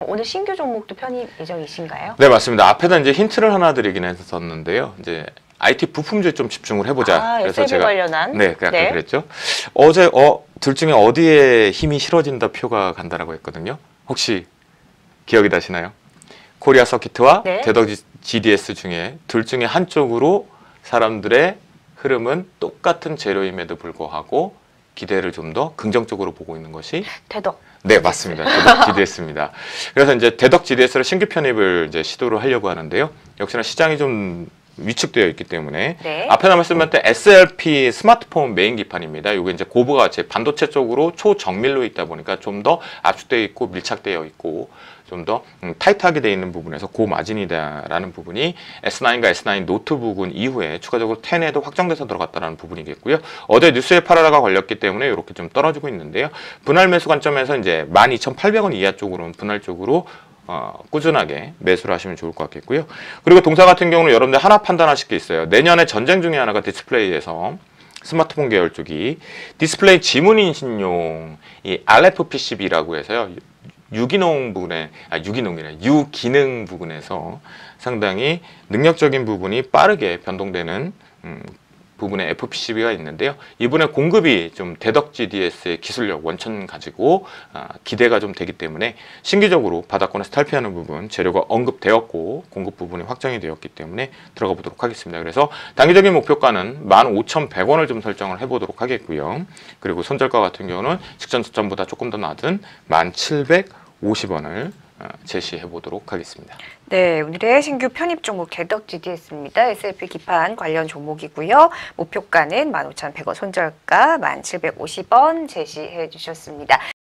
오늘 신규 종목도 편입 예정이신가요? 네, 맞습니다. 앞에다 이제 힌트를 하나 드리긴 했었는데요. 이제 IT 부품주에 좀 집중을 해보자. 아, SLB 관련한. 네, 약간 네. 그랬죠. 어제 어, 둘 중에 어디에 힘이 실어진다 표가 간다라고 했거든요. 혹시 기억이 나시나요? 코리아 서키트와 네. 대덕 GDS 중에 둘 중에 한쪽으로 사람들의 흐름은 똑같은 재료임에도 불구하고 기대를 좀 더 긍정적으로 보고 있는 것이 대덕. 네, 맞습니다. 대덕 GDS입니다. 그래서 이제 대덕 GDS를 신규 편입을 이제 시도를 하려고 하는데요. 역시나 시장이 좀 위축되어 있기 때문에 네. 앞에 말씀드렸던 SLP 스마트폰 메인 기판입니다. 이게 이제 고부가 제 반도체 쪽으로 초정밀로 있다 보니까 좀 더 압축되어 있고 밀착되어 있고 좀더 음, 타이트하게 되어 있는 부분에서 고마진이다라는 부분이 S9과 S9 노트 부분 이후에 추가적으로 10에도 확정돼서 들어갔다라는 부분이겠고요. 어제 뉴스에 파라라가 걸렸기 때문에 이렇게 좀 떨어지고 있는데요. 분할 매수 관점에서 이제 12,800원 이하 쪽으로는 분할 쪽으로 어, 꾸준하게 매수를 하시면 좋을 것 같겠고요. 그리고 동사 같은 경우는 여러분들 하나 판단하실 게 있어요. 내년에 전쟁 중에 하나가 디스플레이에서 스마트폰 계열 쪽이 디스플레이 지문 인식용 이 RFPCB라고 해서요. 유기농 부분에 아 유기농이래 유기능 부분에서 상당히 능력적인 부분이 빠르게 변동되는 음, 부분에 FPCB가 있는데요. 이분의 공급이 좀 대덕 GDS의 기술력 원천 가지고 아, 기대가 좀 되기 때문에 신기적으로 바닥권에서 탈피하는 부분 재료가 언급되었고 공급 부분이 확정이 되었기 때문에 들어가 보도록 하겠습니다. 그래서 단기적인 목표가는 15,100원을 좀 설정을 해보도록 하겠고요. 그리고 손절가 같은 경우는 직전 저점보다 조금 더 낮은 1,750원을 아, 제시해 보도록 하겠습니다. 네, 오늘의 신규 편입 종목 대덕 GDS입니다. SLP 기판 관련 종목이고요. 목표가는 15,100원, 손절가 1,750원 제시해 주셨습니다.